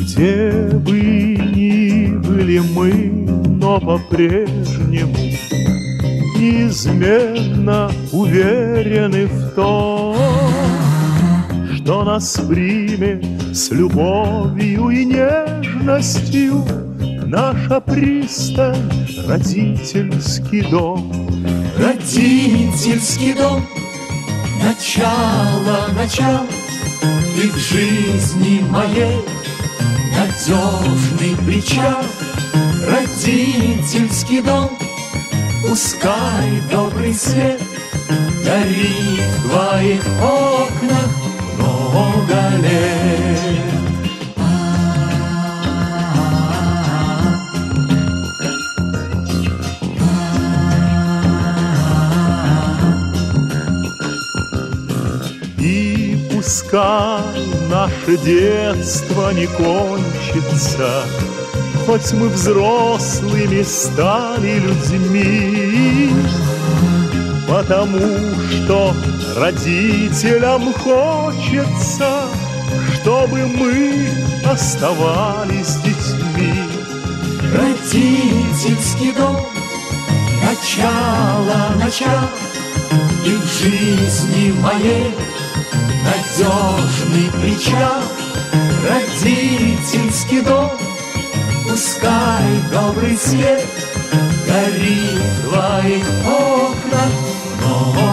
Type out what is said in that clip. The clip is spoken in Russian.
Где бы ни были мы, но по-прежнему Неизменно уверены в том, Что нас примет с любовью и нежностью Наша пристань, родительский дом. Родительский дом, начало, начало И в жизни моей надежный причал, родительский дом. Пускай добрый свет горит в твоих окнах Пускай наше детство не кончится, Хоть мы взрослыми стали людьми, Потому что родителям хочется, Чтобы мы оставались детьми. Родительский дом, начало, начало, И в жизни моей надежный причал. Родительский дом, пускай добрый свет Горит в твоих окнах лет.